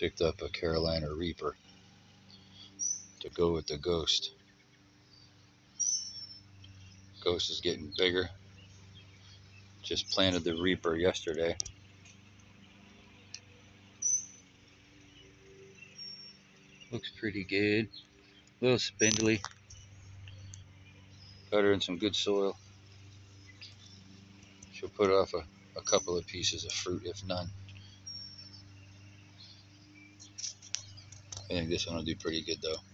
Picked up a Carolina Reaper to go with the Ghost. Ghost is getting bigger. Just planted the Reaper yesterday. Looks pretty good. A little spindly. Got her in some good soil. She'll put off a, a couple of pieces of fruit, if none. I think this one will do pretty good though.